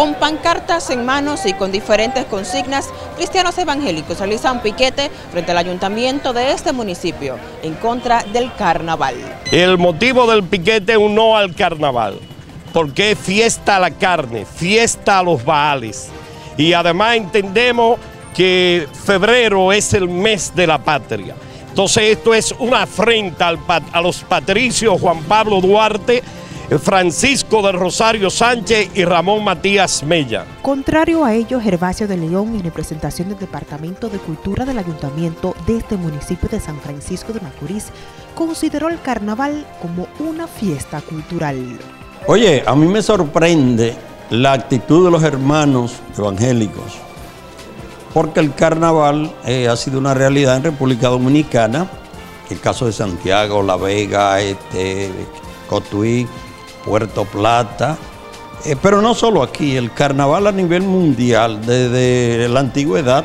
Con pancartas en manos y con diferentes consignas, cristianos evangélicos realizan piquete frente al ayuntamiento de este municipio en contra del carnaval. El motivo del piquete es un no al carnaval, porque es fiesta a la carne, fiesta a los baales. Y además entendemos que febrero es el mes de la patria. Entonces esto es una afrenta a los patricios Juan Pablo Duarte, Francisco del Rosario Sánchez y Ramón Matías Mella. Contrario a ello, Gervasio de León, en representación del Departamento de Cultura del Ayuntamiento de este municipio de San Francisco de Macorís, consideró el carnaval como una fiesta cultural. Oye, a mí me sorprende la actitud de los hermanos evangélicos, porque el carnaval eh, ha sido una realidad en República Dominicana, el caso de Santiago, La Vega, este, Cotuí, Puerto Plata, eh, pero no solo aquí, el carnaval a nivel mundial, desde la antigüedad,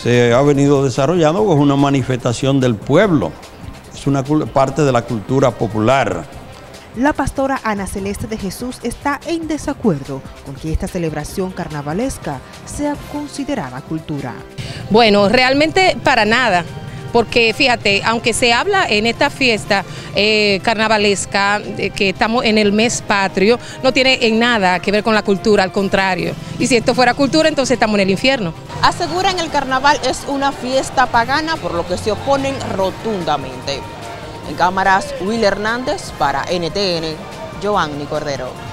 se ha venido desarrollando como una manifestación del pueblo, es una parte de la cultura popular. La pastora Ana Celeste de Jesús está en desacuerdo con que esta celebración carnavalesca sea considerada cultura. Bueno, realmente para nada porque fíjate, aunque se habla en esta fiesta eh, carnavalesca, que estamos en el mes patrio, no tiene en nada que ver con la cultura, al contrario. Y si esto fuera cultura, entonces estamos en el infierno. Aseguran el carnaval es una fiesta pagana, por lo que se oponen rotundamente. En cámaras, Will Hernández para NTN, Joanny Cordero.